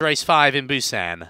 Race 5 in Busan.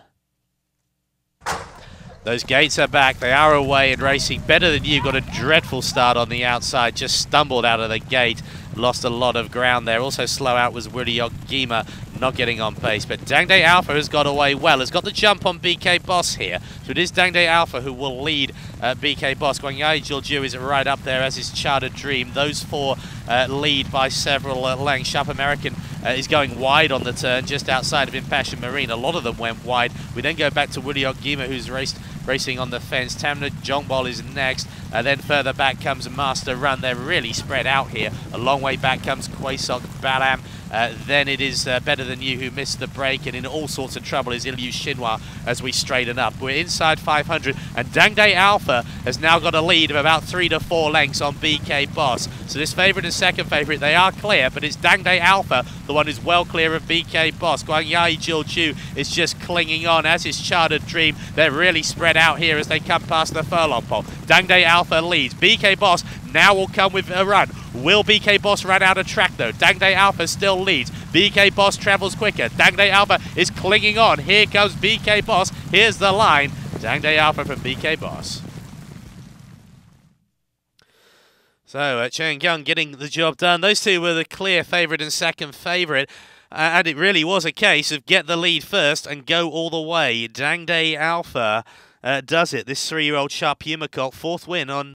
Those gates are back. They are away and racing better than you. Got a dreadful start on the outside. Just stumbled out of the gate. Lost a lot of ground there. Also slow out was Wuriok Gima not getting on pace. But Dangdae Alpha has got away well. Has got the jump on BK Boss here. So it is Dangdae Alpha who will lead uh, BK Boss. Guangyai Jilju is right up there as is Chartered Dream. Those four uh, lead by several uh, lengths. Sharp American uh, is going wide on the turn just outside of Impassioned Marine. A lot of them went wide. We then go back to Wuriok Gima who's raced racing on the fence. Tamna Jongbol is next. Uh, then further back comes Master Run. They're really spread out here. A long way back comes Quasok Balam. Uh, then it is uh, Better Than You who missed the break and in all sorts of trouble is Ilyu Shinwa as we straighten up. We're inside 500 and Dangdae Alpha has now got a lead of about three to four lengths on BK Boss. So this favourite and second favourite, they are clear, but it's Dangdae Alpha, the one who's well clear of BK Boss. Guangyai Jil Chu is just clinging on, as is Chartered Dream. They're really spread out here as they come past the furlong pole. Dangdae Alpha leads. BK Boss now will come with a run. Will BK Boss run out of track though? Dangdae Alpha still leads. BK Boss travels quicker. Dangdae Alpha is clinging on. Here comes BK Boss. Here's the line. Dangdae Alpha from BK Boss. So uh, Chang Young getting the job done. Those two were the clear favourite and second favourite. Uh, and it really was a case of get the lead first and go all the way. Dangdae Alpha uh, does it. This three-year-old Sharp Humor fourth win on